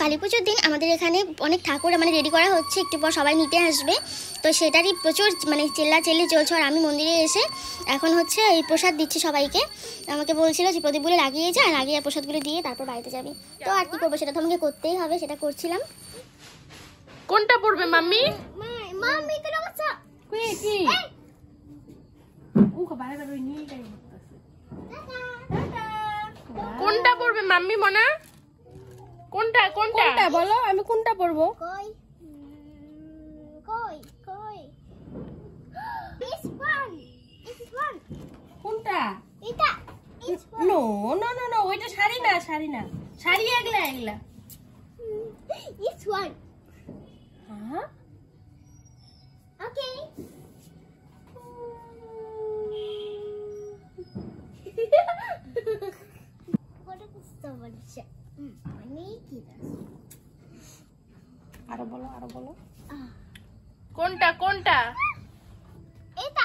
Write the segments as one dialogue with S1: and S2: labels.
S1: কালী পুজোর দিন আমাদের এখানে অনেক ঠাকুর মানে রেডি করা হচ্ছে একটু পর সবাই নিতে আসবে। তো সেটারই প্রচুর মানে চেল্লা চেল্লি চলছে আর আমি মন্দিরে এসে এখন হচ্ছে এই প্রসাদ দিচ্ছি সবাইকে। আমাকে বলছিল যে প্রদীপগুলো লাগিয়ে যা লাগিয়ে প্রসাদগুলো দিয়ে তারপর বাড়িতে যাবি। তো আর কি করব সেটা তো আমাকে করতেই হবে সেটা করছিলাম।
S2: কোনটা পড়বে মাম্মি?
S1: মাম্মি কেন
S2: কি কি? ও বাইরে বাইরে নিয়ে কোনটা পড়বে মাম্মি মনা? কোনটা কোনটা?
S3: কোনটা বলো? আমি কোনটা পরবো?
S1: কই? কই কই? দিস ওয়ান দিস ওয়ান
S3: কোনটা?
S1: এটা
S3: নো নো নো নো ওইটা শাড়ি না শাড়ি না। শাড়ি এগলা এগলা
S1: this ওয়ান
S3: হ্যাঁ? আরও বলো আরও বলো।
S2: কোনটা কোনটা?
S1: এটা।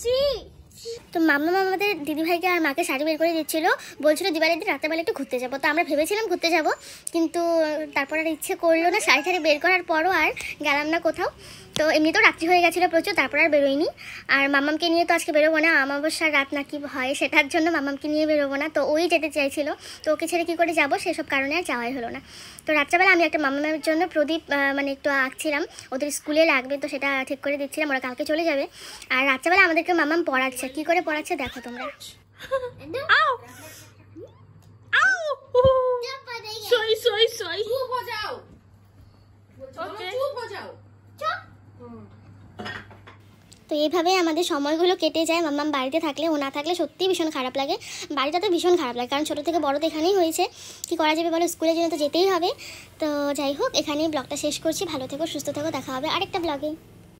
S1: সি। তো মাম্মা আমাদের দিদিভাইকে আর মাকে শাড়ি বের করে দিচ্ছিল। বলছিল দিবালির দিন রাতের বেলা একটু ঘুরতে যাব। তো আমরা ভেবেছিলাম ঘুরতে যাব কিন্তু তারপর আর ইচ্ছে করল না শাড়ি শাড়ি বের করার পরও আর গেলাম না কোথাও। তো এমনিতেও রাত্রি হয়ে গেছিল প্রচুর তারপর আর বেরোয়নি। আর মামামকে নিয়ে তো আজকে বেরোবো না আমাবস্যার রাত নাকি হয় সেটার জন্য মামামকে নিয়ে বেরোবো না। তো ওই যেতে চাইছিল তো ওকে ছেড়ে কী করে যাব সেসব কারণে আর যাওয়াই হলো না। তো রাত্রেবেলা আমি একটা মামামের জন্য প্রদীপ মানে একটু আঁকছিলাম ওদের স্কুলে লাগবে তো সেটা ঠিক করে দিচ্ছিলাম ওরা কালকে চলে যাবে। আর রাত্রেবেলা আমাদেরকে মামাম পড়াচ্ছে কি করে পড়াচ্ছে দেখো তোমরা।
S2: আও! আও! সই সই সই
S3: চুপ হয়ে যাও।
S2: ওকে
S3: চুপ হয়ে যাও।
S1: তো এইভাবে আমাদের সময়গুলো কেটে যায়। মাম্মাম বাড়িতে থাকলে ও না থাকলে সত্যিই ভীষণ খারাপ লাগে। বাড়িটা তো ভীষণ খারাপ লাগে, কারণ ছোটো থেকে বড় তো এখানেই হয়েছে। কি করা যাবে বলো? স্কুলের জন্য তো যেতেই হবে। তো যাই হোক, এখানেই ব্লগটা শেষ করছি। ভালো থেকো, সুস্থ থেকো, দেখা হবে আরেকটা ব্লগে।